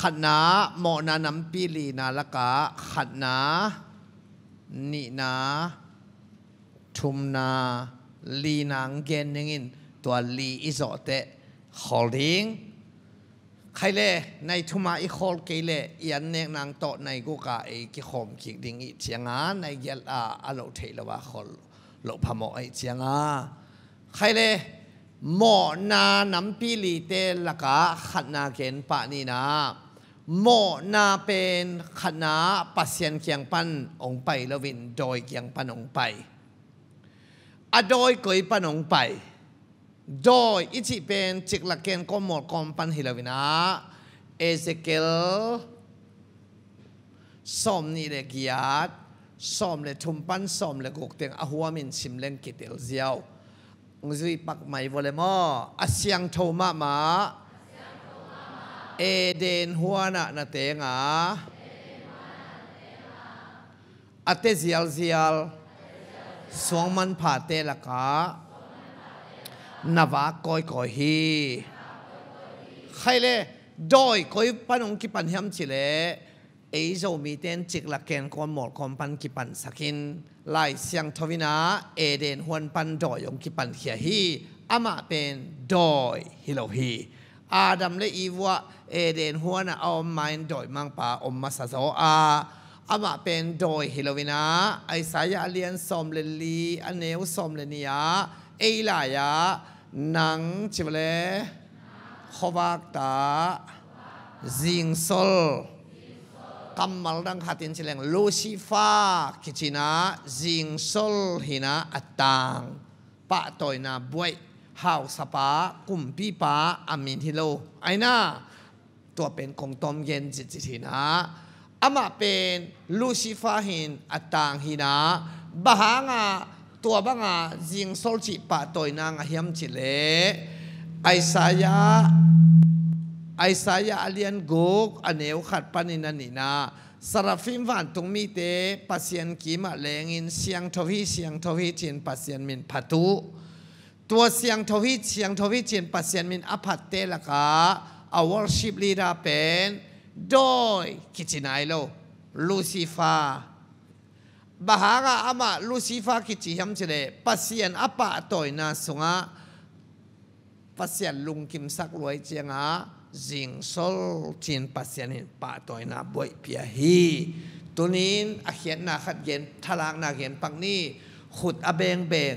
ขันนาโมนานำปีลีนาละกะขันนานีนาทุมนาลีนางเกนยิงตัวลีอิโซเต holding ใครเล่ในทุมาอีโคลเกเล่ยันเนนางโตในกูกาไอกิขมคิกดิงอีเชียงาในเยลอาอโลเทลวาคอลโลพโมไอเชียงาใครเล่โมนาน้ำปีลีเตลกาขัดนาเกนปานีนา โมนาเป็นขัดนาปัสเซียนเกียงปันองไปลวินโดยเกียงปันองไปอโดยกุยปันองไป โดยอิจิเป็นจิกลักเกนก็หมดกอมปันฮิลวินาเอเซเกลสอมนี่เลกิยาดสอมเลทุมปันสอมเลกกเตียงอหัวมินสิมเลงกิเตลเซียวงซุยปักไม่วเลมออาเซียงโทมามา เอเดนหัวนะนาเตงาอเตเซียลเซียลสวงมันผ่าเตละกานาวากอยกอยฮีใครเลยโดยกอยปันองกิปันยำชิเลเอโซมีเตนจิกลักเกนกอนหมดคอมปันกิปันสักินไล่เสียงทวินาเอเดนหวนปันดอยองกิปันเฮียฮีอามาเป็นดอยฮิโลฮี อาดัมและอีวะเอเดนหัวน่ะเอาไม้ดอยมังปาอมมาสะโซอาอามาเป็นโดยฮิโลวินาไอสายาเลียนสมเลลีอันเนวสมเลนียาเอลายานังชิบเลขวักตาจิงโซลกำมัลดังขัดินชิเลงลูซิฟาคิจินาจิงโซลหินาอัตตังปะตอยนาบวย ฮาวสปากุมปีปาอามินฮิโลไอน่าตัวเป็นคงตอมเย็นจิตจิตินาอามาเป็นลูซิฟาหินอัตตังหินาบาหางาตัวบังอาจิงโซลจิปะตอยนางเฮียมจิเลไอสายาไอสายาเลียนกุกอเนวขัดปานินันนีนาสารฟิมวันตรงมีเตปัสเซียนกีมาเลงินเสียงทวีเสียงทวีจินปัสเซียนมินพัตุ ตัวเสียงทวีเสียงทวีเจียนปัสเซียนมินอภัตเตละกาอาวอร์ชิปลีราเป็นโดยคิจินายโลลูซิฟาบาหาาอามาลูซิฟาคิจิฮัมเจเลปัสเซียนอปะตอยนาสุงะปัสเซียนลุงกิมสักรวยเจียงะาจิงโซลจีนปัสเซียนินปะตอยนาบวยพิยยฮีตุนินอาเขียนนาขัดเย็นทลางนาเขียนปังนี่ขุดอเบงเบง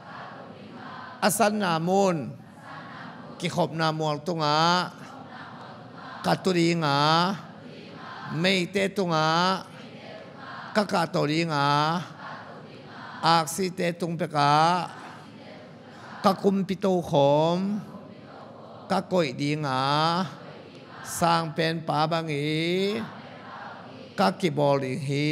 อสันนามูนกิขบนามวลตุงากัตุรีงาไม่เตตุงากะกาตรีงาอากซิเตตุงเปกากะคุมปิโตขมกะกอยดีงาสร้างเป็นป่าบางอีกะกิบอลิฮี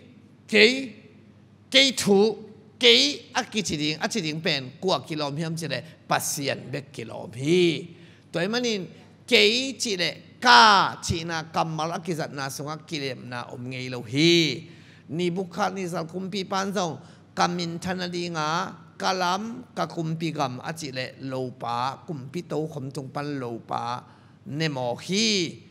กาสัมฮีกาสัมฮีดาวีนาลาเตสมเลเกียต่างขนากะฮานาเป็นโตปาฮีองกิบังโลฮีตมเกนนี่กาเกยจิเป็นกิเลสสังนาฮิยากาเลเกยสังดิ่งกว่ากิโลเมตรจิเลปัสเซียนเบกกิโลเมตรโดยมังปาลูซิฟาอินเกยเลกาองสัตตักเตจิงโซลปานินาโดยองสวาฮีตัวมันอะออนแล้วอยากเกนเจียงอะ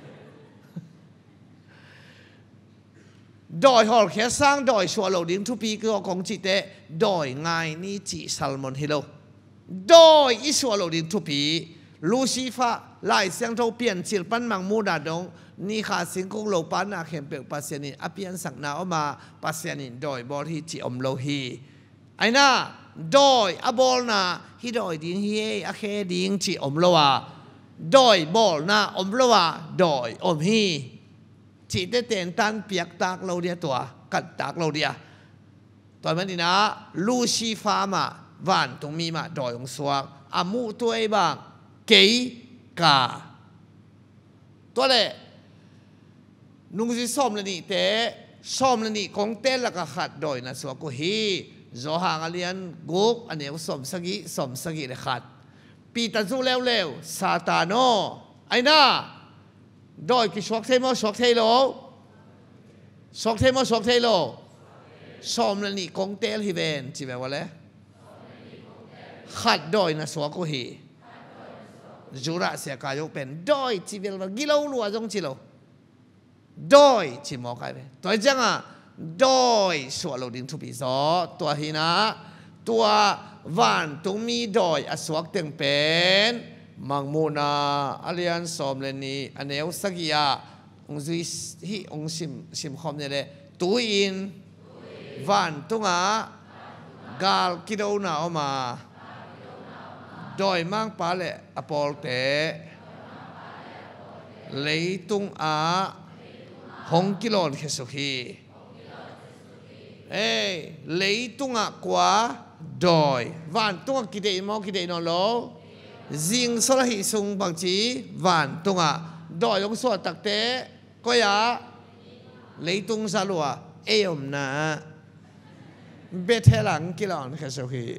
ดอยฮอลแค่สร้างดอยชัวโลดิ้งทุปีก็ของจิตเตดอยไงนี่จีซัลมอนฮิโลดอยอีชัวโลดิ้งทุปีลูซิฟาไล่เสียงโทเปลี่ยนจิลปันมังมูดาดงนี่ขาสิงคงโลปันนาเข้มเปลปัสยานินอภิยันสักนาออกมาปัสยานินดอยบอลฮีจิอมโลฮีไอ้น่าดอยอบอลนาฮิดอยดิ้งฮีอเคดิ้งจิอมโลวาดอยบอลนาอมโลวาดอยอมฮี chỉ để tiền tan biếc tạc lâu dia tua cắt tạc lâu dia tôi mới đi na Lucifer mà van tung mi mà đòi ông xóa amu tôi bằng kỹ cả tôi lệ nung gì xóm lên đi thế xóm lên đi công tế là cả khát đòi na xóa của hi do hàng alian gốc anh em xóm sagi xóm sagi để khát pi ta du leo leo satano ai na ดอยกิชกเทมอชกเทโลชกเทมอชกเทโลสอมลนี่กงเตลฮิเวนจีแบบว่าเลยขัดดอยนะสวกุฮีจุระเสียกายกเป็นดอยจีเวลว่ากิโลลัวจงจิโลดอยจีมอกายไปตัวจังอะดอยสวโลดิงทุปีซอตัวหินะตัววันตุงมีดอยอสวกเต็งเป็น มังมูนาอาลียนสอมเลนีอันเนวสักยาองซุยฮิองซิมซิมคอมเนี่ยเลยตุอินวันตุงากาลกิโดนาออกมาดอยมังปาเลอปอลเตเลยตุงอาหงกิโลนเคสุขีเอ้เลยตุงอากว่าดอยวันตุงกิเดมอกิเดนอโล riêng số là hi sung bằng chỉ vạn tung à đòi ông số tắc tế có ya lấy tung ra lùa ê ông na bê thế lặng kí lòn khá sâu khi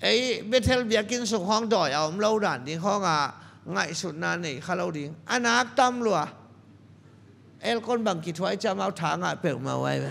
ấy bê thế bia kinh sung hoang đòi ông lâu đàn đi hoang à ngại sụt na này khá lâu đi anh ác tâm lùa el con bằng kỳ thoại cho mau tháng à bèo mà quay vậy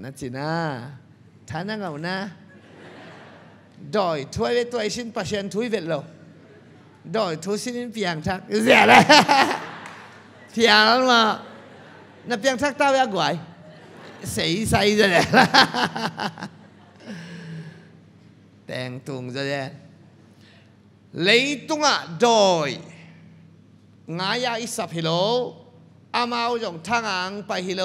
นัจีน่าท่านนั่งเอานะดอยถวยเวตัวไอชินปัชเชนทุยเวทเราดอยทุสินินเพียงทักเสียแล้วเพียแล้วมานับเพียงทักตาเวกวยสีใส่จะได้แต่งตุงจะได้เลยตุงอะดอยงายาอิสับฮิโลอามาจงทางอังไปฮิโล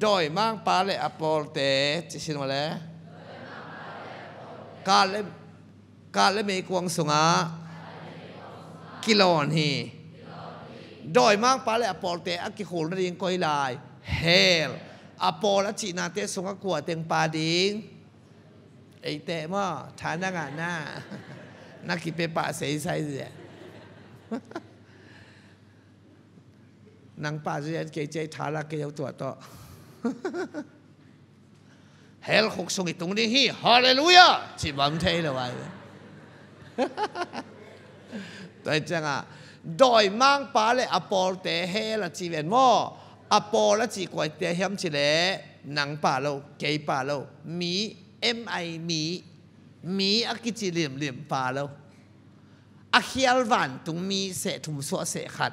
โดยมังปาเลอปอลเตจิชินมาเลยกาเลกาเลมีกวงสุงากิโลนีโดยมังปาเลอปอลเตอกิโคลริงกอยลายเฮลอปอลจีนาเตสุงกัวเต็งปาดิงไอเตะมอฐานังานานักกิเปปะเสยไซเสีย nang pa zia ke che thala ke yo to to hel khok sung itung ni hi hallelujah chi bam thei lo wai tai เฮลคงสงตรงนี้ฮีฮาเลลูยาจีบังเทลวายแต่จังอะโดยมังปาเลยอปอลเตเฮลจีเวนมออปอลจีกวยเตเฮมจีเลหนังป่าโลเกยป่าโลมีเอ็มไอมีมีอากิจิเหลี่ยมเหลี่ยมป่าโลาอาเคียลวันตรงมีเสถุมสวเสขัด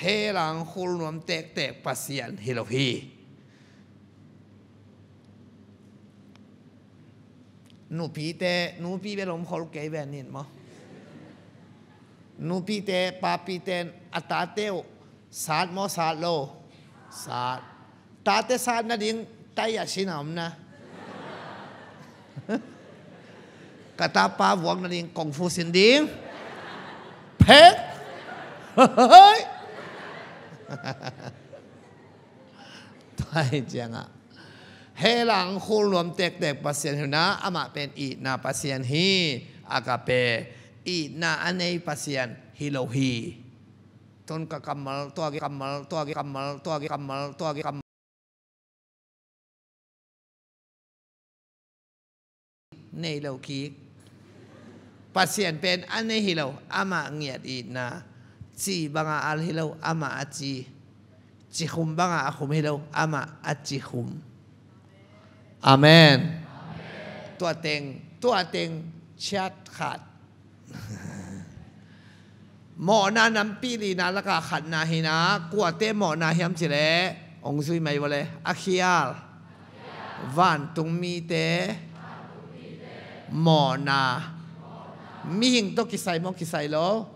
เฮลังคุลนวมเตกเตกปัสยันฮิโลฮีนูปีเตนูปีเปลมคอลเกยแบบนี้มั้งนูปีเตปาปีเตนอัตาเตวสาดมอสาดโลสาดตาเตสาดนั่นเองไตยาชินามนะกตาปาหวงนั่นเองกงฟูสินดิงเพกเฮ้ย ตายจังอะเฮ้太讲ลังคูรวมเด็กเด็กปัสเซียนหินะอามาเป็นอีนาปัสเซียนฮีอากาเปอีนาอันในปัสเซียนฮิโลฮีต้นกกรรมลตัวกรรมลตัวกรรมลตัวกรรมลตัวกรรมในโลกีปัสเซียนเป็นอันในฮิโลอามาเงียดอีนา หินะกวเตหมอนาเฮียมจิเลองซุยไม่วะเลยอาคิอาลวันตุงมีเตหมอนามีหิงตกิไซมอกิไซโลบางกิใช้ดิมีกี่บอลไหนแล้วมีเอามาอินจะไม่ใช่มาเลยหมอนามขินมีหิงเอามาหมอนามขินมีกี่บอลมาเฮลมขิน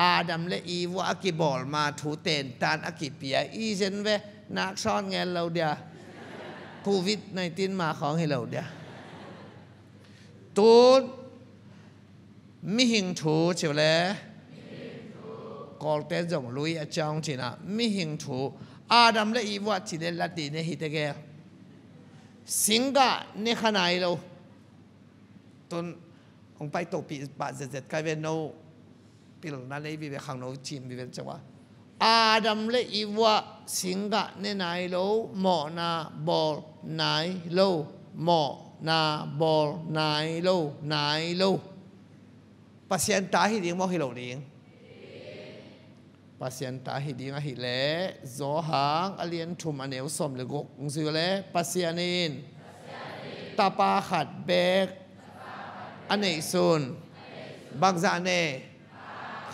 อาดัมและอีว่าอกิบอลมาถูเตนตานอกิเปียอีเซนเวนักซ่อนเงินเราเดียโควิดในตินมาของให้เราเดียตูนมิหิงถูเฉลยกอลเตจงลุยอาจารย์จีนะมิหิงถูอาดัมและอีว่าจีเดลตีเนฮิตเกลสิงกะเนขนาเราตนองไปตกปีบาเจ็ดกลายเป็นโน pil na le bi be khang no chim bi be chawa adam le iwa singa ne nai lo mo na bol nai lo mo na bol nai lo nai lo pasien ta hi ding mo hi lo ding pasien ta hi ding a hi le zo hang alien thum aneu som le gok ung si le pasianin tapa khat bek anei sun bang za ne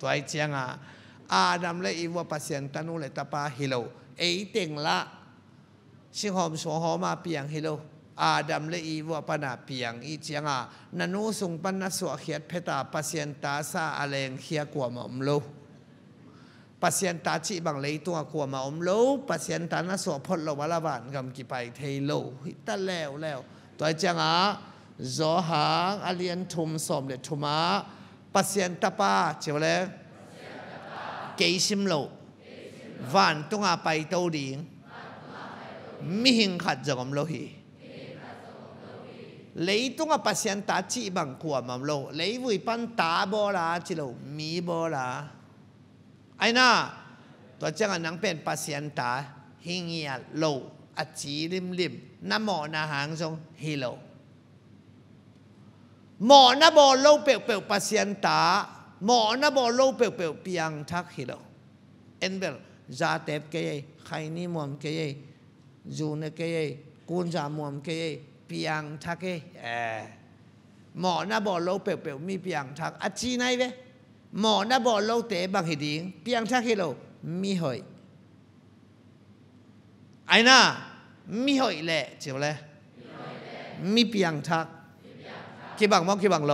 ตัวไอเจียงอะอาดัมและอีวัวปัสเซียนตานุเลตาปาฮิโลเอเต็งละชิหอมสวหอมาเปียงฮิโลอาดัมและอีวัวปนาเปียงอีเจียงอะนันูสุงปันนสวเขียดเพตาปัสเซียนตาซาอเลงเขียกัวมอมโลปัสเซียนตาชิบังเลยตัวกัวมาอมโลปัสเซียนตานสวพดลวะลาบานกำกิไปเทโลฮิตาแล้วแล้วตัวเจียงอะจอหางอเลียนทุมสมเดทุมา ปัสเซียนตาปาเจียวเลยเกยซิมโลวันตุงอาไปเตาดิงมิหิงขัดจอมโลหีเลยตุงอาปัสเซียนตาจีบังขวามัมโลเลยวุยปันตาโบราจิโลมีโบราไอ้น่าตัวเจ้าหนังเป็นปัสเซียนตาหิงเงียโลอจีริมริมน้ำหมอนาหางทรงฮิโล เปียวมีเปียงทักอจีไหนเว้หมอนะบอกเราเตะบางหิดิงเปียงทักให้เรามีหอยไอ้น่ะมีหอยแหละเจ้าเลยมีเปียงทัก คิบังมองคิบังโล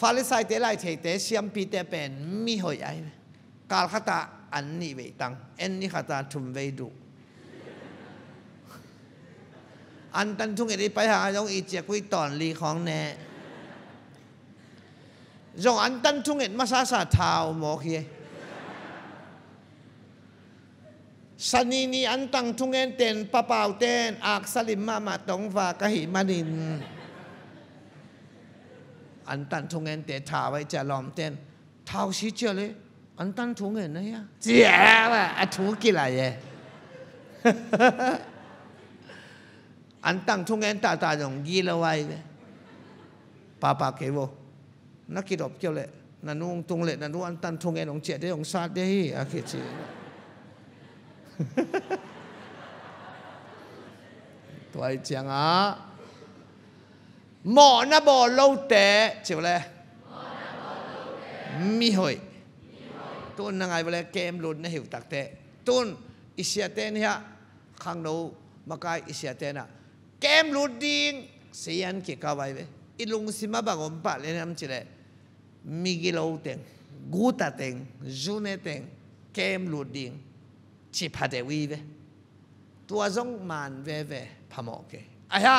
ฟาลิไยเตลัยเทเตเซียมปีเตเป็นมีหอยไอกาลคตาอันนี้เวตังเอ็นนี้คตาทุมเวดุอันตันทุ่งเอ็ดไปหายองอีเจกุยตอนลีของแน่องอันตันทุ่งเอ็ดมาซาสาทาวหมอเคียสนีนีอันตังทุ่งเอ็นเต็นปะเป่าเต้นอักสลิมมามาตองฟากะหิมานิน pa ke wo นักกิดอบเกี่ยวเลยนันนุ่งตุงเลยนันนุ่งอันตันทงเงินของเจ็ดได้ของซาดได้อาคิดสิตัวไอ้เจียงอะ หมอนะบอเล่าแต่เจียเลยมีหอยต้นนังไงเวลาเกมลุนนะหิวตักแต่ต้นอิสยาเตนเฮียข้างโนมาไกลอิสยาเตนะเกมลุนดิงเสียนเกี่ยวกับไว้เวอิลุงสิมาบังอมปะเลยนะมันจีเลมีกิโลเต็งกูตาเต็งจูเนเต็งเกมลุนดิงชิพัดเดวีเวตัวจงมันเว่เว่พะโมกเกอะฮะ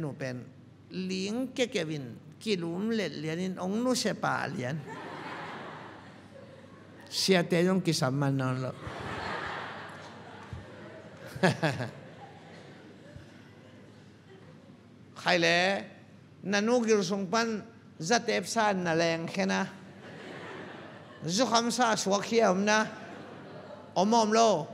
หนูเป็นเลี้ยงเกเกวินกิลุมเล็ดเรียนองนุเสปาเรียน siete yung kisama na lo. Khai lẽ nanu gil sung pan zat ep sa na leng khena. Zu kham sa suak hiya om na. Om om lo.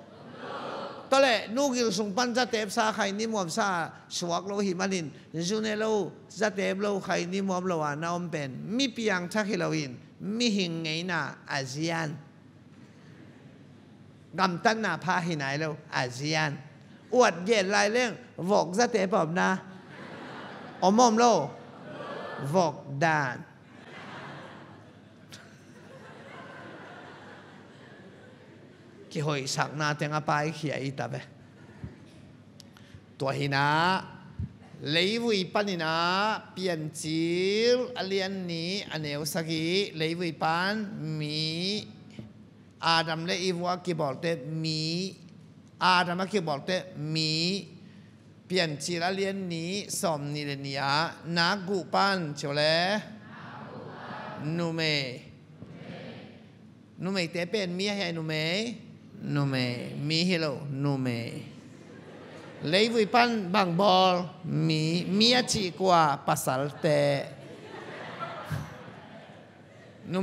Tó lệ nu gil sung pan zat ep sa khai ni mom sa suak lo hi manin. Zu ne lo zat ep lo khai ni mom lo wa na om pen. Mi piang thak hi lo in. Mi hing ngay na ASEAN. กำตั้งนาพาหินไหนแล้วอาเซีย นอวดเย็นลายเรื่องวอกซะเตะปอบนะอมอมโลวอกดานกี่หอยสักนาเตงอปายเขียอีตาเบตัวหินาเลยวุยปันินาเปลี่ยนจิลอเลียนนี้อันเอวสกีเฉลนุเมยวุยปันมีอาดัม และอีวากีบอกเตมีอาดัมกีบ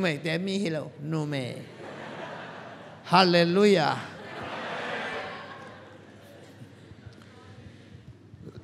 อกเตมีเ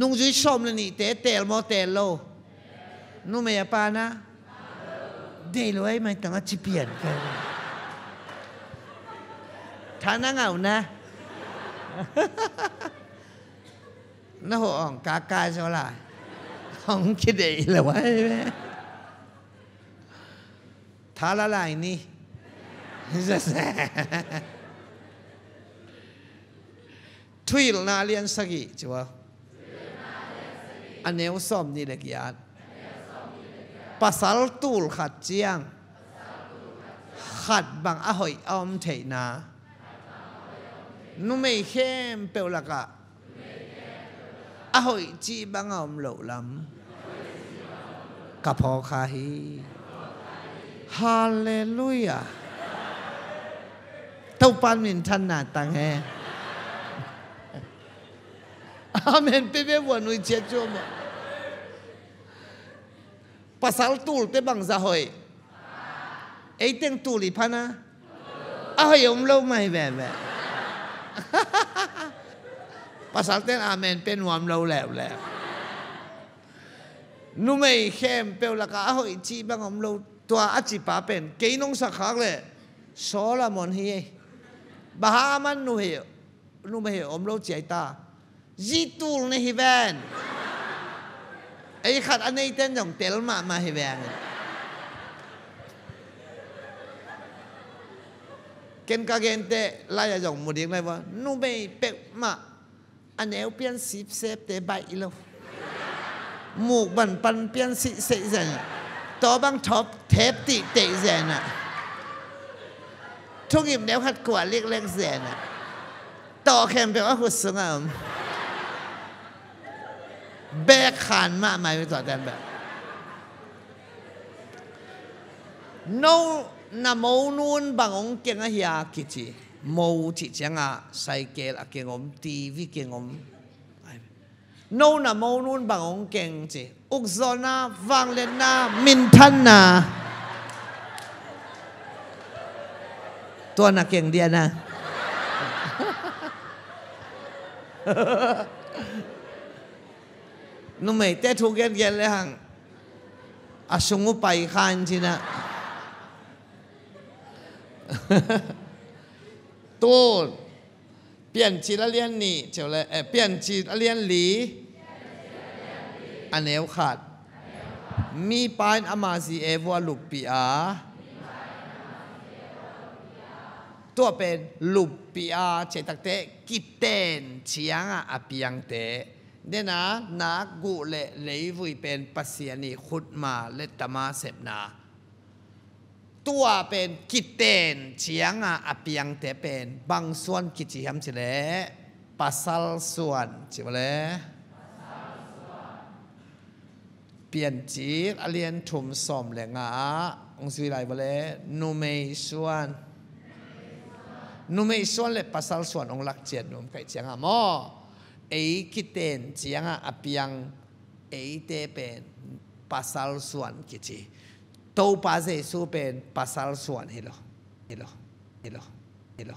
นุ่งจุยชมเลยนี่เตะเตลโมเตลโลนุ่มไม่ปานะเดี๋ยลไอ้ไม่ต้องจิเปลี่ยนกันท่านั่งเอานะนะหัวอ่องกากาสวละของคิดเองเลยวะท่าละลายนี่จะแซ่ทุยลนาเลียนสกกี่จ้ะ อันเนวสอมนี่เล็กยาดภาษาตูลขัดเจียง ขัดบางอหอยอมเทนานุ่ไม่เข้มเปลวละกะอหอยจีบางอมเหลวลำกับพอคาฮีฮาเลลูยาเต้าปันมินทันนาตังแฮ Amen. Pepe wanui che choma. Pasal tul te bang za hoi. Ei teng tuli pana. A hoi om lo mai ve ve. Pasal ten amen pen wam lo lew lew. Nu mei khem pe la ka hoi chi bang om lo tua a chi pa pen ke nong sa khak le. So la mon hi. Baha man nu he. Nu me he om lo chai ta. Zitul na hivan. Ay khat anay ten dong tel ma ma hivan. Ken ka gente la ya dong mu ding lai wa nu be pe ma anel pian sip sep te bai lo. Mục bẩn pan pian si se zen. To bang top thép ti te zen à. Thông nghiệp nếu khát quả liếc liếc zen à. To khem pe wa hụt sung à. แบกขานมาไม่ไปต่อแทนแบบโนนาโมนูนบางองเก่งอะเฮียกิจิโมจิจังอะไซเกลอะเก่งอมทีวีเก่งอมโนนาโมนูนบางองเก่งจิอุกซอนาฟังเลนามินทันนาตัวนักเก่งเดียนะ nu mei te thu gen gen le hang asungu pai khan china tu เปลี่ยนจีละเลียนนี่เจ้าเลยเอเปลี่ยนจีละเลียนหลีอันเอวขาดมีปานอามาซีเอวัวลุปปีอาตัวเป็นลุปปีอาเจตักเตกิเตนเชียงอะเปียงเต เดนะนักกุเลเลยวุยเป็นปัสยานีขุดมาเลตมาเสพนา ตัวเป็นกิเตนเชียงอะอเปียงแต่เป็นบางส่วนกิจิฮัมเฉลปัสสลส่วนใช่ไหมเลเปลี่ยนจีอเลียนถุมสมแหลงอะองสุวิไลบเลนูเมส่วนนูเมส่วนเลปัสสลส่วนองลักเจียนนุมไก่เชียงอะมอ เอ้กิเต็นเจียงอะอภิยังเอ้เตเป็นปัสสาส่วนกิจิโตปาเซสูเป็นปัสสาวส่วนเหรอเหรอฮิโลฮิโล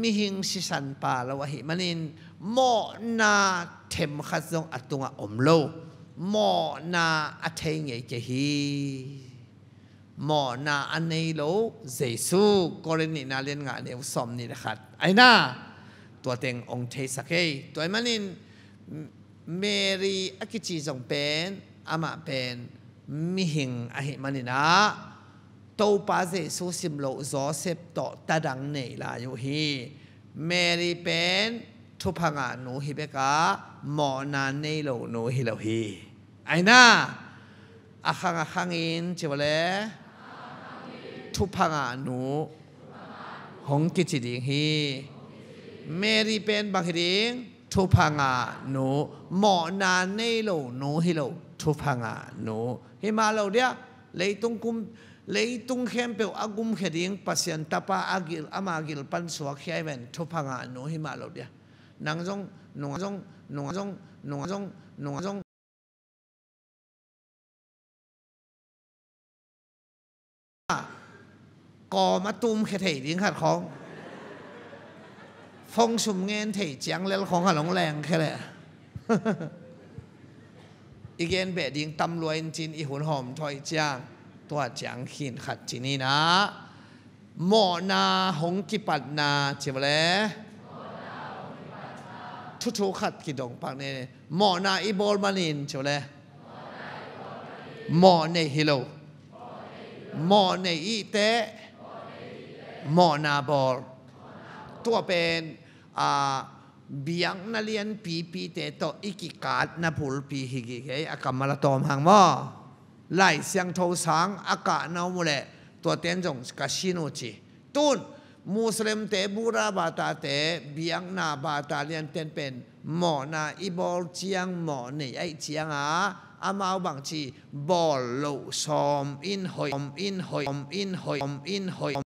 มิหิงสิสันปาลวะหิมันินโมนาเทมขัดจงอตุงอมโลโมนาอเทงเยเจฮี มอนาอเนี้โลเจสูกรณีนาเลียนงานเอวสมนี่นะครับไอ้น่าตัวเต็งองเทสเกตัวมันนินเมรีอากิจิจงเป็นอามาเป็นมิหิงอหิมันินะตัวปาเจสูสิมโลโซเซปโตตาดังเนลาอยู่ฮีเมรีเป็นทุพังานูฮิเบกาหมอนาเนโลนูฮิโลฮีไอ้น่าอา ทุพังานูหงกิจิดิงฮีเมรีเป็นบักดิงทุพังานูหมอนานเนโลนูฮิโลทุพังานูฮิมาโลเดียเลยตุงกุมเลยตุงเข้มเปียวอากุมเขดิงปัสยันตาปาอากิลอามากิลปันสวกเขยเวนทุพังานูฮิมาโลเดียนางจงนงจงนงจงนงจงนงจง กอมาตุ้มเขถิดิ้งขัดของฟงชุมเงินถิจังแล้วของขัดหลงแรงแค่แหละอีกเอนเบดิงตำรวยจินอีหุ่นหอมถอยจ้างตัวจังขีนขัดที่นี่นะหมอนาหงกิปัดนาเจ็บแลยทุทุขัดกิดองปากเนี่ยหมอนาอีบอลมานินเจ็บแลยหมอนในฮิโลหมอนในอีเต มอนาบอลตัวเป็นเบียงนัเลียนปีปีเตโตอีกิกาดนัพูลปีฮิกิเกอากามาลตอมหังว่าไล่เสียงโทสังอากาศนาวมุเลตัวเต็นจงกชินุจิตุนมุสลิมเตบูราบาตาเตเบียงนาบาตาเลียนเต็นเป็นหมอนาอีบอลเจียงหมอนี่ไอเจียงอาอามาบางทีบอลโลซอมอินหอยอินหอยอินหอยอินหอย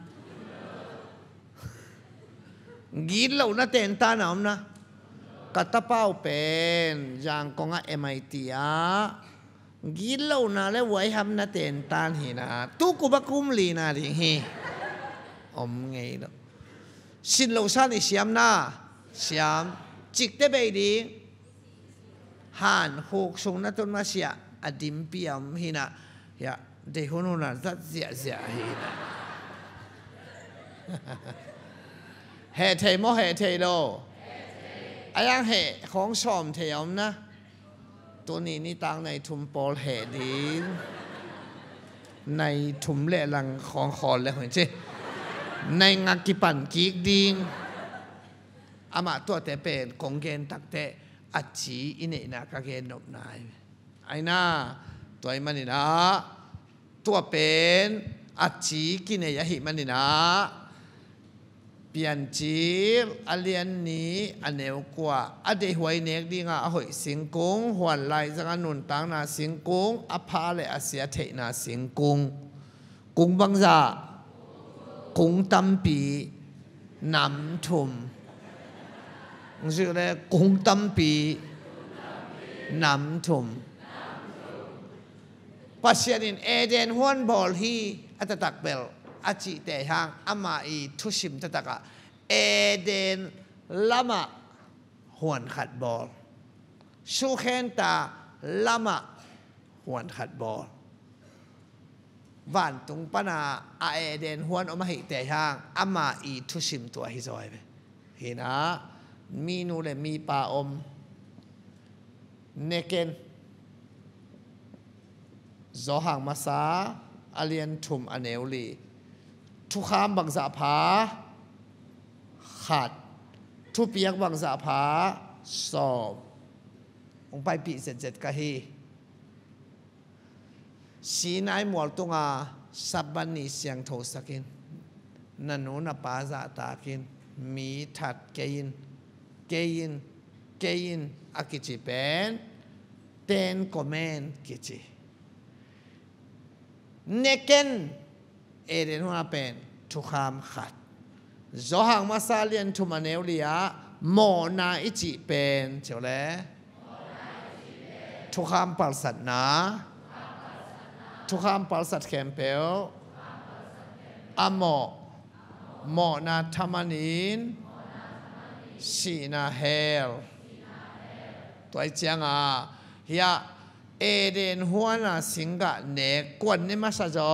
ฮาจานนาไว้ทำนากิภาษาเพลพานาจีของสินเหลาสายเสียมฮาจานนาเตนตาหนอมนะ gilaw na ten ta na om na katapaw pen yang ko nga MIT a gilaw na le wai ham na ten tan hi na tu ku ba kum li na ri hi om ngei lo sin lo san i siam na siam chik te be di han hok sung na ton ma sia adim piam hi na ya de hunu na zat zia zia hi na เฮเทโมเฮเทโลอายังเฮของชอมเทียมนะ ตัวนี้นี่ตังในทุมปอลเฮดีในทุมเลลังของคอนเลยเหรอเจในงักกิปันกีกดิงอามาตัวแต่เป็นกงเกนตักแต่อัจฉีอินเนนะกะเกนนบนายไอ้น่าตัวไอ้มันนี่นะ ตัวเป็นอัจฉีกินเนยหิมันนี่นะ เปลี่ยนจีรอเลียนนี้อันเนวกว่าอเดหวยเนกดีงาหอยสิงกุงหวนไหลจังนุน ตังนาสิงกุงอภาเลอาเสียเทนาสิงกุงกุงบังจากุงตัมปีนำทุมชื่ออะไรกุงตัมปีนำทุมปัสยานินเอเดนหวนบอลฮีอัตตักเบล aci te hang ama i tusim tataka eden lama huan khat bol su khen ta lama huan khat bol van tung pana a eden huan oma hi te hang ama i tusim tua hi zoi be hina mi nu le mi pa om neken zo hang masa alien thum aneu li ทุขามบังสาผาขาดทุเปียกบังสาผาสอบองไปปีเสร็จเสร็จกะฮีสีนายหมวลตุงาสับบันนีเสียงโทสกินนันนูนปาซาตากินมีถัดเกยินเกยินเกยินอากิจิเป็นเตนคอมเมนกิจิเนเกน เอเดนหัวเป็นทุกขามขัดจอหังมาซาเลียนทุมาเนวเลียโมนาอิจิเป็นเฉียวแลทุกขามปัลสัตนาทุกขามปัลสัตแคมเปลอโมโมนาธรรมนินสีนาเฮลตัวไอเจียงอะเฮียเอเดนหัวนาสิงกะเนกวนนี่มาซะจอ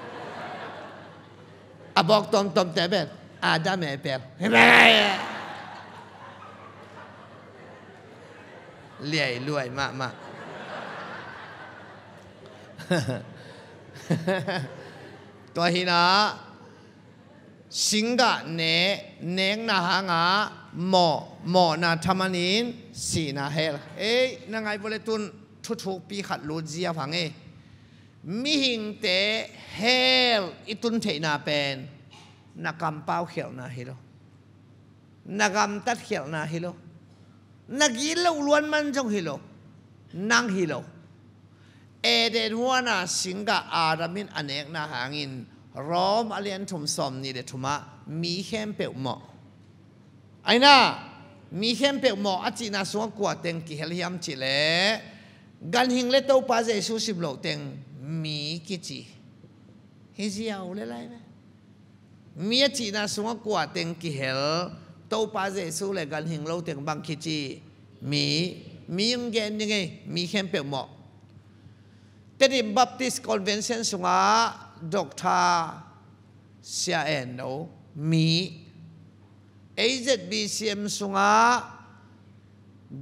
อะบอกตอมตอมแต่เบ็ด Adam et Père. เลี่ยรวยมากมากตัวหินะสิงกะเนเนงนาหางาหมอหมอนาธรรมนินสีนาเฮลเอ้ยนังไงบริตุนทุทุกปีขัดลูเจียฟังเอ มีหิงเตเฮลอิตุนเทนาเป็นนักำเป้าเขียวนาฮิโลนักกำตัดเขียวนาฮิโลนักยิลล้วนมันจงฮิโลนังฮิโลเอเดนหัวนาสิงกาอารามินอเนกนาหางินรอมอเลียนทุมสมนี่เดทุมะมีเข้มเปียวหมอไอ้น่ามีเข้มเปียวหมออจินาสวงกว่าเต็งกิเฮลิยมจิเลกันหิงเลตโตปาเจสุสิบโลเต็ง มีกิจิฮิจิเอาเลยไรไหมมีจีน่าสงกว่าเต็งกิเฮลโตปาเจสูเลกันหิงเราเต็งบังคิจีมีมียังเกนยังไงมีเข้มเปียวหมอแต่ดิบัพติสคอนเวนชั่นสงาดอกทาเซียเอ็นโนมีเอเจดบีซีเอ็มสงา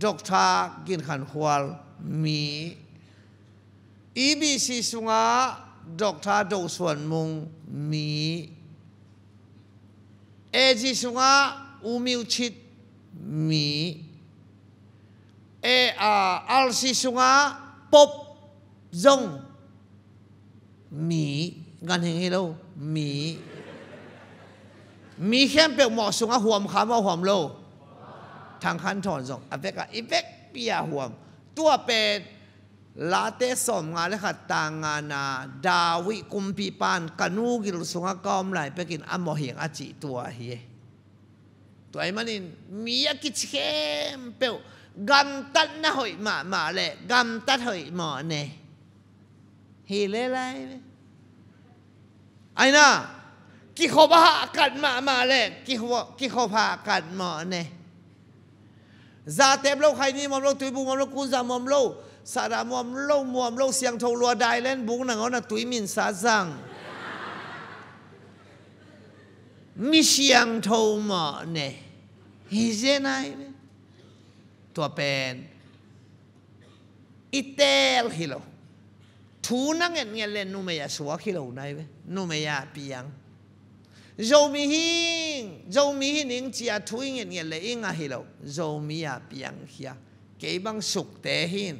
ดอกทากินขันหัวมี อีบีซีสงาดอกทาดอกส่วนมุงมีเอจิสุงาอุมิวชิตมีเออาอลซิสุงาปบจงมีกันเห็นเรามีมีแค่เปียกหมอสุงาหัวมขามาหัวมโลทางคันถอนจงอเวกอีเวกเปียหัวม ตัวเป็น ลาเตสมงานเลยค่ะตางงานา ดาวิกุมปีปานกันูกิลสุงกอมไหลไปกินอมเหียงอจิตัวเฮตัวไอ้มันนี่มีกิจเข้มเปียวกำตัดนะหอยมามาเลยกำตัดหอยหมอเนี่ยเฮเลยไรไอ้น่ะกี่ขบากันมามาเลยกี่ขบกี่ขบากันหมอเนี่ยซาเต็มโลกใครนี่มอมโลกตุยบุมอมโลกกุนซามอมโลก สารามวมโลมวมโลเสียงทงรัวได้เล่นบุกนังเอาตุยมินสาจังมีเสียงทงมาเนี่ยฮิเจนายตัวเป็นอิเตลฮิโลทูนังเงี้ยเล่นนูเมียสวะฮิโลนายเวนูเมียปียัง dầu mi hin dầu mi hin ing chia thui ngin ngin le ing a hilo dầu mi a piang hia ke bang suk te hin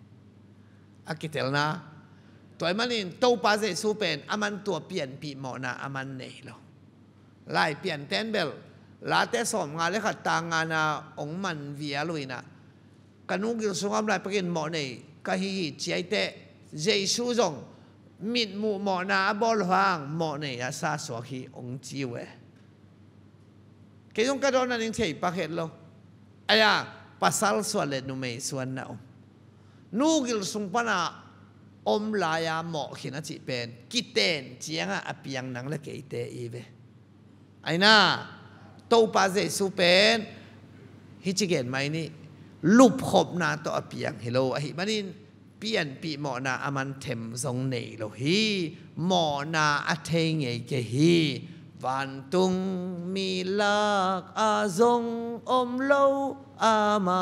อานหงเตลเสพสักตาแฮตัวเป็นโซลตากปอลินนัดเตลรวยจังอะนะตัวมันนี่ตัวปาเซสูเป็นอามันตัวเปลี่ยนปีหมอนะอามันเนยหรอไล่เปลี่ยนเต้นเบลลาเตสอมงานเลยขัดตางานาองมันเวียลุยนะกันุกิลสุงามไล่ไปกินหมอเนยก็ฮีเจียเตเจสูจงมิดมู่หมอนาบอลฟางหมอเนยซาสวกีองจีเวเกี่ยงกระโดดนั่นเองเฉยปากเห็ดโลไอ้ยา pasal suan le nu mei suan na om nu gil sung pana om la ya mo khina chi pen kiten นูกิลสุงปนาอมลายาหมอกขินะจิเป็นกิเตนเจียงอะอภิยงนังละเกเตอีเวไอน่าโตปาเซสุเป็นฮิจิเกนไหมนี่ลุบขบนาต่ออภิยงฮิโลอหิมันินเปียนปีหมอนาอมันเทมทรงเนโลฮีหมอนาอัเทงเงเกฮีวันตุงมีลากอาทรงอมโลอามา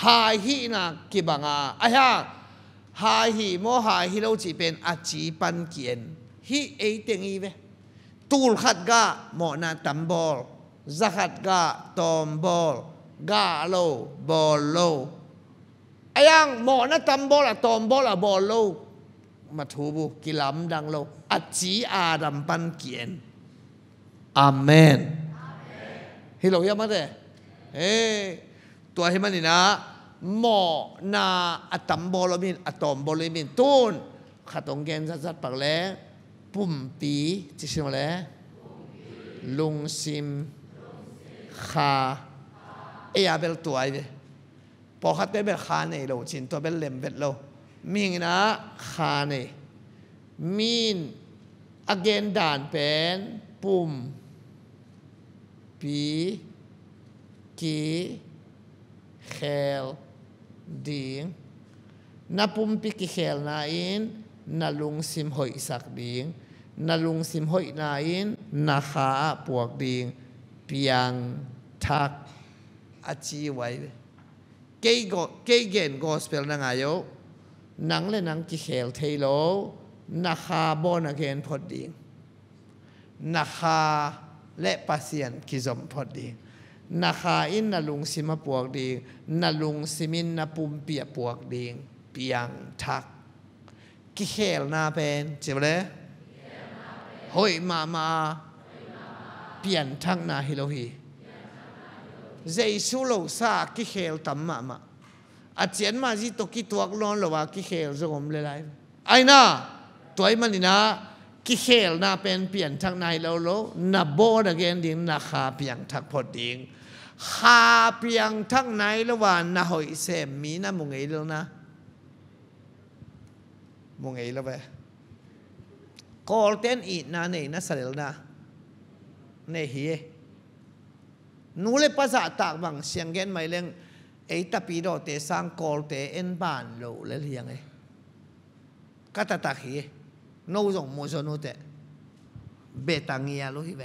กี่บังโลกี่บังตัวเลยตุนหายหีมอหายฮีโลจีเป็นอากาปันเกียนมออจีปันเฮ้ hai ai tam mo hai ai ke tam mo chi aga kien mo a chi hai ga lo pe hai hai za khat ga hai tur khat ga hi lelin hai hi na ki banga a ha hai hi mo hai hi lo chi pen a chi pan kien hi ei teng i ve tur khat ga mo na tam bol za khat ga tom bol ga lo bol lo อายังหมอนะตำบอละตอมบอละบอลโลมาทูบุกิลำดังโลอัจจีอาดัมปันเกียนอาเมนฮิโลยามาเดเอตัวให้มันนี่นะ หมอนาอะตัมโบอลมินอะตอมโบอลมินตูนขัตองเกนสัดปักแล้ปุ่มปีจิชิมาแล้วลุงซิมคาเอียเบลตัวไอ้พอขัดเบลขาเนี่ยเชินตัวเบลเล็มเบลโลมิงนะขาเนี่มีนอเกนด่านเป็นปุ่มปีกีเฮล งเลนังกิเขลเทโลนักคาบอนักเกนพอดีนักคาและปัสยนกิจมพอดี นาคาอินนาลุงสิมาปวกดีนาลุงสิมินนาปุมเปียปวกดีเปียงทักกิเคลนาเป็นเจ็บเลยหอยมามาเปียนทักนาฮิโลฮีเจสุโลซากิเคลตัมมามาอาเจียนมาจิตกิตวกลอนหรอว่ากิเคลจะงมเลยไรไอ้น่าตัวไอ้มันนี่นะกิเคลนาเป็นเปลี่ยนทางายเราโลนาโบดเกนดิงนาคาเปียงทักพอดิง ฮาเพียงทั้งไหนละว่านาหอยเสมมีนะมุงเอ๋แล้วนะมุงเอ๋แล้วไปกอลเทนอีนะเนเองนะสเลนะเนี่ยเฮียนูเลภาษาตากบังเสียงเกนไม่เล่งไอ้ตาปีโดเตสังกอลเตเอ็นบ้านโลเลเลียงไอกัตาตาเฮียนู้ส่งมูโซนเตเบตังเงียรู้ที่บ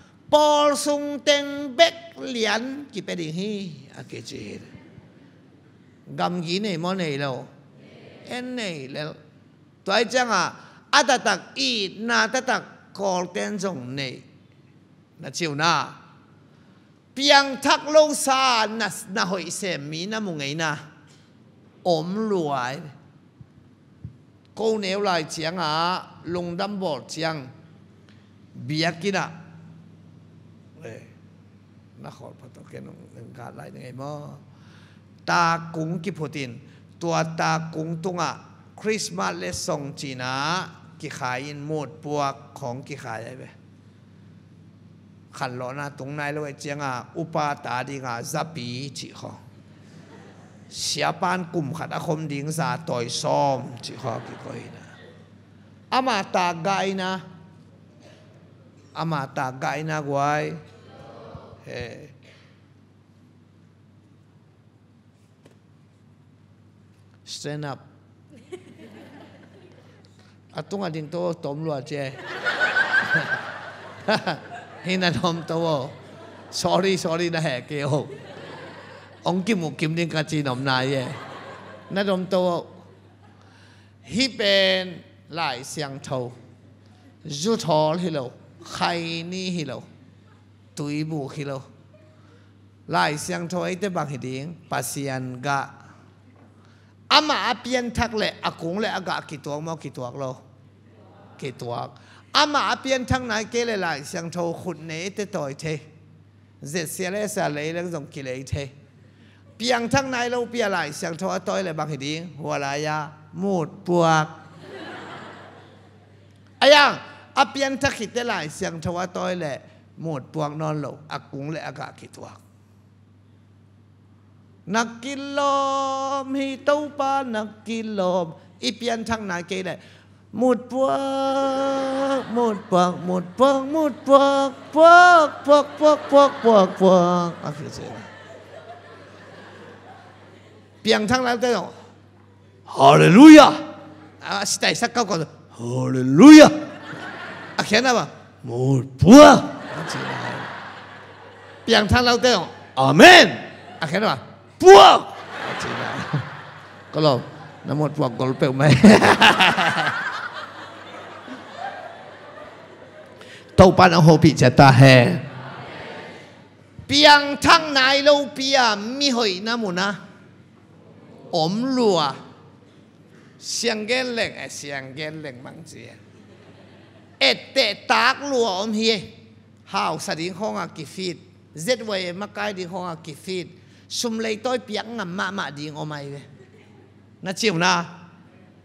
งทักลงซานัสนาหอยเสมีนะมุงไงนะอมรวยกูเหนียวลายเจียงอะลงดำบอดเจียงเบียกินะเอ้ นักขอพตเกนหนึ่งการไรยังไงมั้ตากุ้งกิพุติน ตัวตากุ้งตุงอะคริสต์มาสเลส่งจีนะกิขายอินหมดปวกของกิขายไอ้เว้ขันหลอนะตรงไหนเลยเจียงอะอุปาตาดิงอะจับปีจีขอเสียปานกลุ่มขัดอาคมดิงสาต่อยซ้อมจีขอกิกอยนะอามาตาไกนะอามาตาไกนะกวย stand up อาตุงอดิงโตตมลัวเจฮินันทอมโตัว sorry sorry นะแหกเกียวองกิมุกิมดิงกาจีนอมนายเยนันทอมโตัวฮิเป็นหลายเสียงเทาจุทอลฮิโลใครนี่ฮิโล ตุยบุคิโลลามาเปลี่ยนทักเลยอากงเลยอากากี่ตัวมั้งกี่ตัวโลกี่ตัวอามาเปลี่ยนทักไหนเกเลยหลายเสียงโทขุดเนตต่อยเทเจ็ดเสียเลยสาเลยแล้วส่งกิเลสเทเปลี่ยนทักไหนเราเปลี่ยนหลายเสียงโทต่อยเลยบางทีหัวลายามูดปวกอายังอาเปียนทักขิดได้หลายเสียงโทต่อยเล ยมูดปวกนอนโลอากงเลยอากากี่ตัวนักกินลมให้เต้าปานักกินลมอีเปียนทางไหนเกเลยหมดปวกหมดปวกหมดปวกหมดปวกปวกปวกปวกปวกปวกปวกอะคือเสียเปียงทางไหนเต้าฮาเลลูยาอะสไตล์สักเก้าก่อนฮาเลลูยาอะเขียนอะไรบ้างหมดปวก 起来。两唱老调，阿门。啊，看到吧？不，起来。ก็เราน้ำมนต์พวกกลเปลไหมตปันอโหปิจตาแฮเปียงทั้งนายเราเปียมีหอยนะมุนะอมลัวเสียงเกลเล็กเสียงเกลเล็กบางเสียเอเตตากลัวอมเฮ หาวสดิ้งห้องอากิฟีดเจ็ดวัยมาไกดิ้งห้องอากิฟีดสุมเลยต้อยเปียกงำมามาดิ้งออกมาเยนะเชียวนะ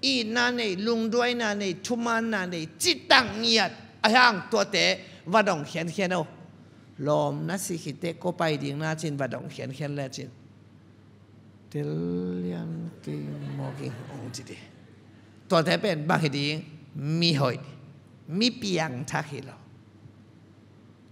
อีนาในลุงด้วยนาในทุมานาในจิตตังเงียดอ้ห่างตัวเตะวัดองเขียนเขียนเอาลอมนัสิขิเตก็ไปดิ้งนาจินวัดองเขียนเขียนแล้วจินเดลยันกิมอกิองจิตตัวเตะเป็นบางทีมีหอยมีเปียงทักเหรอ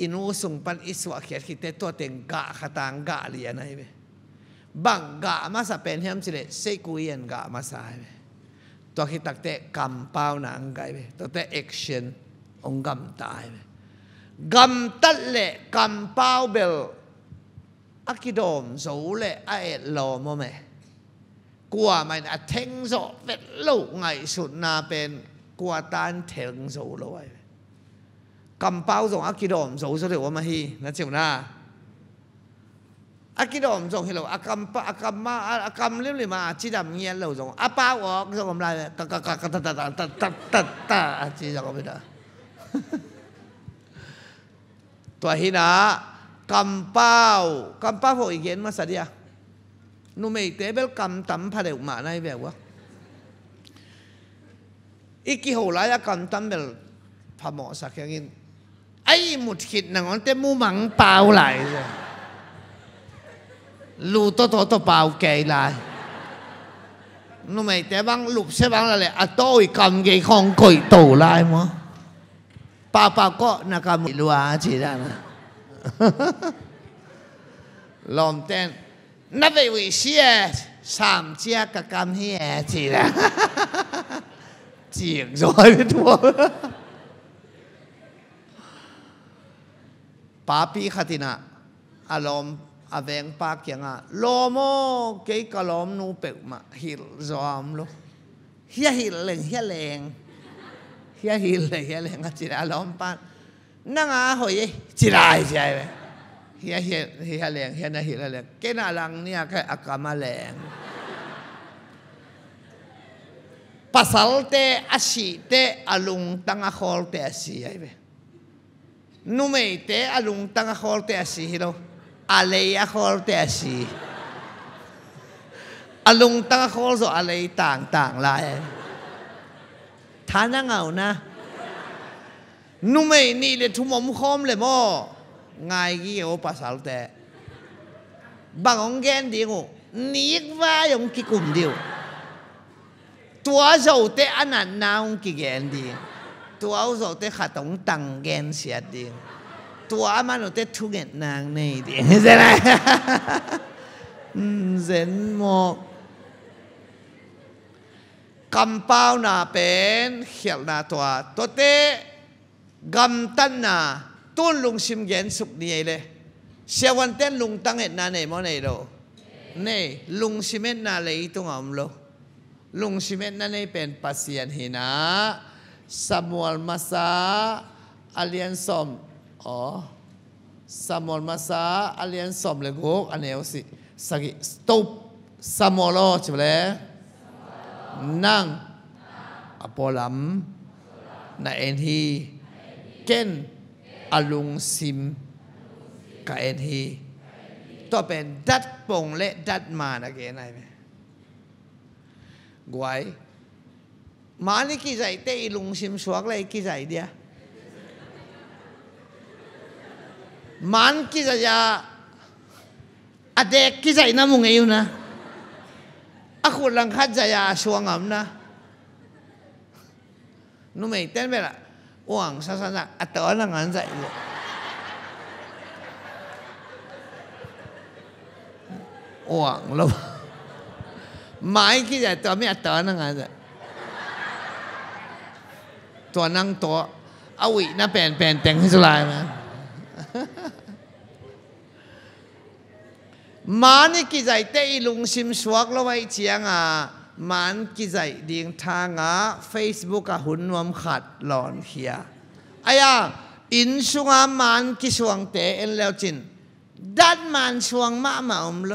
อินูสุงปันอิสวะเขียดคิดแต่ตัวเต็งกะขตางกะเลียนไอ้เว้บังกะมาสะเป็นเฮมสิเลเซกุยนกะมาสายเว้ตัวคิดตักแต่กำเป้าหนังไกเว้ตัวแต่แอคชั่นองกำตายเว้กำตัดเละกำเป้าเบลอากิดมสูเละไอ้ลอมแม่กลัวมันอเทงโซเป็นลูกไงสุดนาเป็นกลัวตานเทงโซเลย cầm bao dùng ác đồm dấu số liệu mà hi nó chịu na ác đồm dùng hi lầu ác cầm ác cầm ma ác cầm liếm liếm mà chỉ đầm nghiêng lầu dùng ác bao ở dùng cầm lại ta ta ta ta ta ta ta ta ta ta chỉ dùng cái đó tua hi na cầm bao cầm bao hội kiến mà sao đi à nu mày tế bel cầm tấm phải đều mà này về quá iki hồ lại cầm tấm bel พมอสักอย่างนี้ ไม่เตเบลกำตั้มพาเดวมาในแบบว่าอีกกี่หัวไรอะกำตั้มเบลพาหมอสักอย่างนี้ไอ้ ปาปีขัดินะอารมณ์อาแวงปากยังอะลมโอเกยกะลมนูเป็กมาฮิลจอมลูเฮียฮิลเลงเฮียเลงเฮียฮิลเลงเฮียเลงจิระลมปานนั่งอาหอยจิรายใจเลยเฮียเฮียเฮียเลงเฮียนะฮิลเลงเกน่าลังเนี่ยแค่อากามาแรงภาษาเตอสีเตอลุงตั้งอาคอลเตอสีใอ้เว้ ยมั้งไงกี่โอภาษาแต่บางองแกนดีงูนี่ว่ายังกี่กลุ่มเดียวตัวเราแต่อันนั้นน้องกี่แกนดี ตัวเราแต่ขัดตรงตังแกนเสียดีตัวมันแต่ทุกเงินนางนี่ดีใช่ไหมเซนโมกำเป้านาเป็นเขียนนาตัวตัวเตกำตันนาตุนลุงชิมเย็นสุกนี่เลยเสียวันเต้นลุงตั้งเอ็ดนาเนมอเนโรเน่ลุงชิมเอ็ดนาเลยตุงอมโลลุงชิมเอ็ดนาเนเป็นปัสยันหินะ สมวลมาซาอาเลียนสมอ๋อสมวลมาซาอาเลียนสมเลยกูอันนี้สิสกิสตุปสมวลโลใช่ไหม nang apolam na en hi ken alung sim ka en hi to pen มานี่กี่ใจเตยลุงชิมสวกเลยกี่ใจเดียมันกี่ใจยาอเด็กกี่ใจน้ำมึงเอยู่นะอะคุณลังคัดใจยาสวงอ่ำนะนูไม่เต้นไปละว่างซะซะนะอัตตอนังงานใจว่างแล้วไม่กี่ใจตัวไม่อัตตอนังงานใจ ato na ngan zai ตัวนั่งตัวเอาอีน่าแปลนแปลนแต่งให้สลายมั้ามานี่กี่ใจเตยลุงชิมสวกแล้วไว้เชียงอะมันกี่ใจดิงทางอะเฟซบุ๊กอะหุ่นวมขัดหลอนเขียไอ้ยาอินสุงอ่ามันกี่สวงเตเอ็นแล้วจินดันมันสวงมาหมาอมโล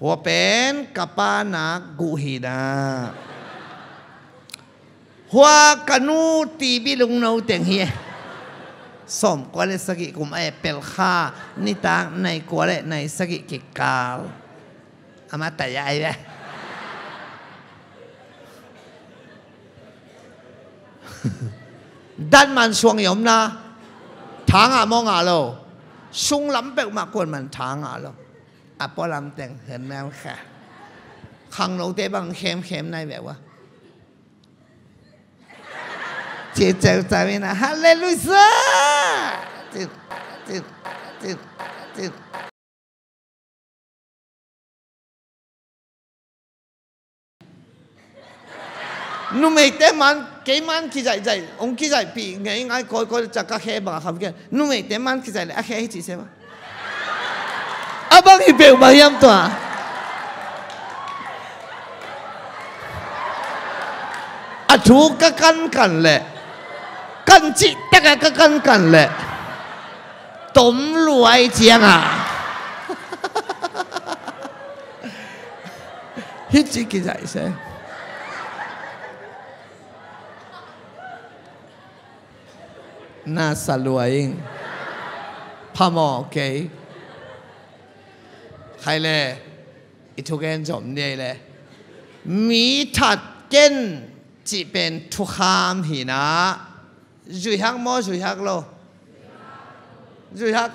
หัวเป็นกะป้านักกูฮีนา หัวกนูตีบิลุงนูแตีงเฮสมกวเลสกิกุมเอเปลค่านี่ตางในกวเลในสกิกิกาวอามาแต่ยายเลยดันมันสวงยมนะทางอะมองอะโลสุงลำเป็กมากวนมันทางอะโลอะปอลำแต่งเห็นแมวค่ะขังลงเตะบังเข้มเข้มในแบบว่า หละต้มรวยเจียงอะฮิจิกิใจเสน่าสลวยพะมอเกยใ干净，大概干干干嘞，懂路爱讲啊，一直记在些。nasa luaing pamoke khai le itugen jom ne le mi tat gen chỉ bên thu ham hi na จุยฮักมอจุยฮักโลจุยฮัก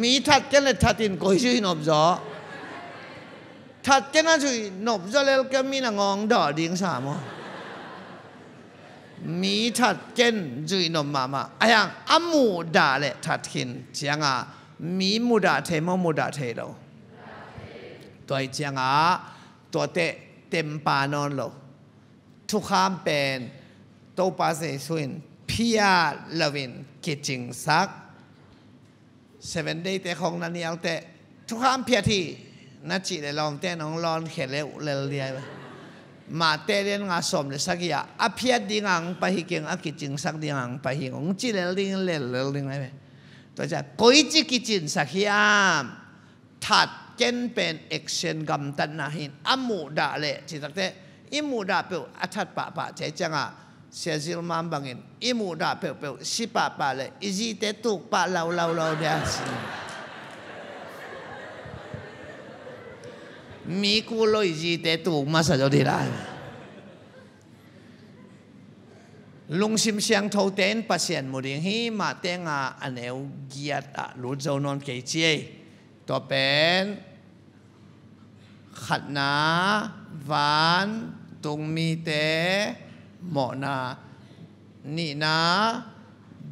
มีถัดเก้นเลยถัดินกุยจุยนบจอถัดเก้นนะจุยนบจอเลยก็มีนางองดอดิ้งสามอมีถัดเก้นจุยนบมามาอะยังอามูดาเลยถัดขินเจียงอะมีมูดาเทมมูดาเทโลตัวเจียงอะตัวเตเต็มปานอนโลทุกคำเป็น ตัวภาษาสวินพิยาลวินกิจิงซักเซเว่นเดย์เตของนันยังเตทุกคำเพียที่นัดจีเลยลองเตน้องลอนเขเลวเลเลียมาเตเรียนงาสมเลยสักอย่างอภิยดิงังไปหิเก่งอกิจิงสักดิงังไปหิงจีเลลิงเลเลลิงอะไรตัวจะกุยจิกิจินสักยามถัดเจนเป็นเอ็กเซนกัมตันนาหินอามูดาเลจิตักเตอิมูดาเปลอัทัดปะปะเจจังอะ เสียสิลมามบังเงินอิมูดาเปลเปลสิปะปะเลอิจิเตตุกปะเลาเลาเลาเดียสิมีกูโลอิจิเต หมอะนา นี่นา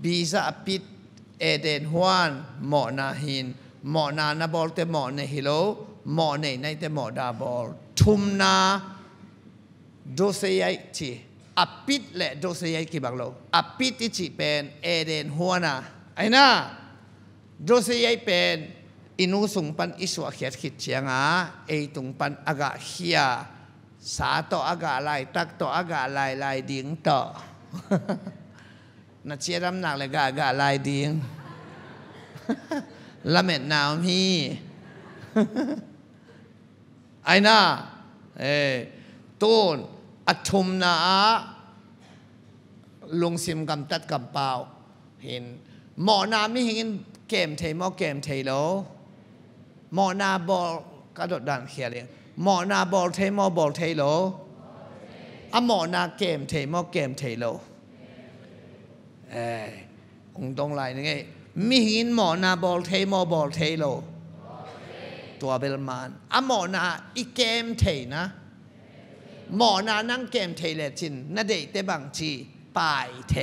บีซาปิดเอเดนฮวนหมอะนาหินหมอะนานาบอลเตหมอะในฮิโลหมอะในในแต่หมอดาบอลทุมนาโดเซยยจีอปิดและโดเซยยกี่บังโลอปิดที่จีเป็นเอเดนฮวนาไอ้น่าโดเซยยเป็นอินุสุงปันอิสวะเขียดขิดเชียงอาเอตุงปันอากาเฮีย สาต่ออากาศลายตักต่ออากาศลายลายดิ่งต่อนาเชียรำหนักเลยกากาลายดิ่งละเม็ดนาวพี่ไอ้น่าเอ้ตูนอัทุมนาลุงซิมกำตัดกำเปล่าเห็นหมอน้ำนี่เห็นเกมเทยหมอเกมเทยแล้วหมอนาบอกระโดดดันเขียเลย หมอนาบอลเทมอบอลเทโลอะมอนาเกมเทมอเกมเทโลเออองตรงไหนนี่ไงมีหินหมอนาบอลเทมอบอลเทโลตัวเบลมานอะมอนาอีเกมเทนะหมอนานั่งเกมเทเลจินนาเดเตบังจีปายเท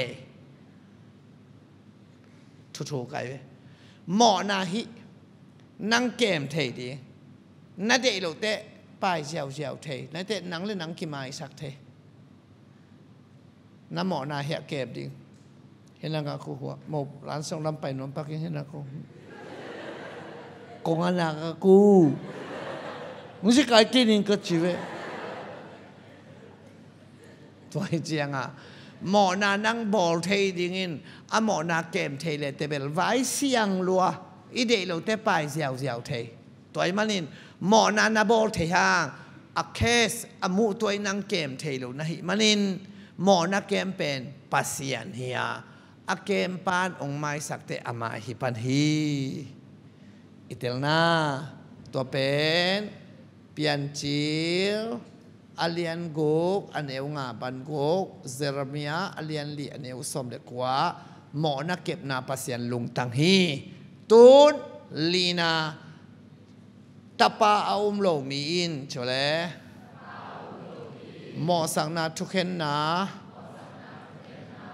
ทุกๆไกหมอนาฮินั่งเกมเทดีนั่นเดี๋ยวเตะป้ายเจียวเจียวเทนั่นเตะนังเลยนังกิมายสักเทน้ำหมอนาเหียเก็บดิเห็นแล้วก็คูหัวหมบร้านส่งลำไปนนปัก ตัวไอ้มันนี่หมอนานาโบเทียงอเคสอมุตัวไอ้นางเกมเทลุนะฮิมันนี่หมอนักเกมเป็นปัสยานเฮียอักเกมปานองไม้สักเตอมาฮิปันฮีอิเตลนาตัวเป็นเปียนจิลอาเลียนกกอันเอวงาบันกุกเซรามิอาอาเลียนลีอันเอวสมเด็กว่าหมอนักเก็บนาปัสยานลุงตังฮีตูนลีนา ตาปาอาอุมโลมีอินเฉลยหมอสังนาทุเข็นนา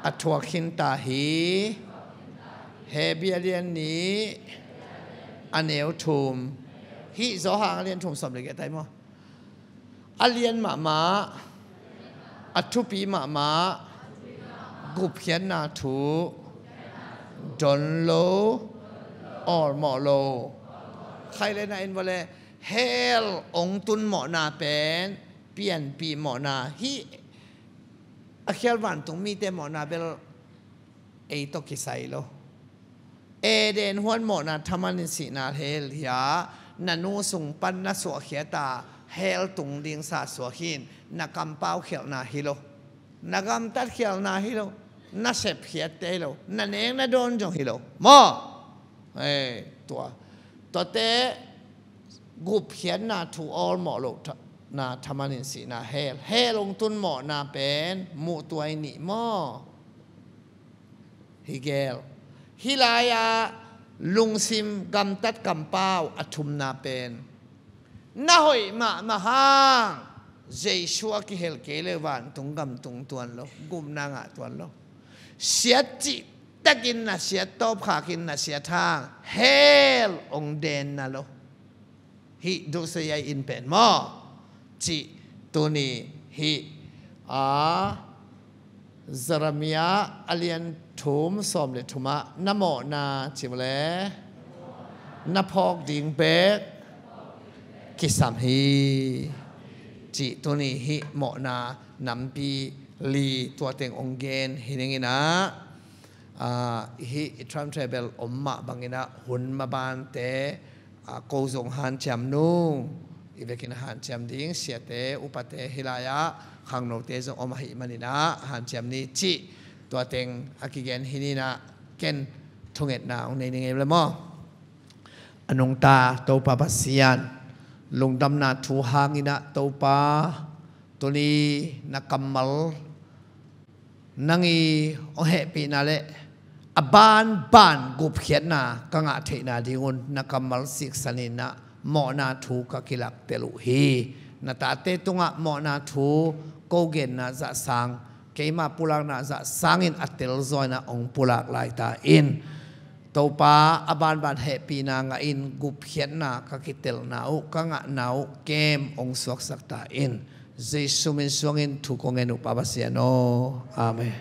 อัตวคินตาหีเฮเบียเรียนนี้อเนเวทุมฮิโซหางเลียนทุมสำเร็จไตมออเลียนมามาอัตุปีมามากุบเขียนนาถูดนโลออร์มอโล ใครเลยนะอินวาเลเฮลองตุนหมอนาเป็นเปลี่ยนปีหมอนาฮีอเคลวันตรงมีแต่หมอนาเบลเอตกิไซโลเอเดนฮวนหมอนาธรรมนิสินาเฮลยานันูสุงปันนสวเขียตาเฮลตุงดิงสาสวหินนักำเป้าเขียวนาฮิโลนักำตัดเขียวนาฮิโลนัเสพเขียเตโลนันเองนัโดนจงฮิโลมอเอตัว ตัวเตกุบเขียนนาทูออลหมอโลนาธรรมนินสีนาเฮลเฮลงตุนหมอนาเป็นหมูตัวไอนี่มอฮิเกลฮิลายาลุงซิมกำตัดกำเป้าอทุมนาเป็นนาหอยมามาฮางเจชัวกิเฮลเกเลวันตุงกำตุงตวนลกุมนางะตวนลเสียจิตะกินนะเสียตบขากินนะเสียทางเฮลองเดนนะโลฮิดูเสียอินเป็นมอจิตัวนี้ฮิอา Zaramia alian thum som le thuma namo na chimle na phok ding be kisam hi chi to ni hi mo na nam pi li tua teng ong gen hiningina a hi tram travel omma bangina hun ma ban te ko zong han cham nu ibekin han cham ding sia te upate hilaya ขังโนเตจงอมหิมันินะหันเจมนี้จิตัวเต็งอากิเกนฮินีนะเกนทงเอ็ ดนาองในนึงเอละมออนงตาโตปาปัสยานลงดำนาทูหางินะโตปาตัวนี้นักกำมลนังอีโอเหปีนาเลอบานบานกุบเขียนนากั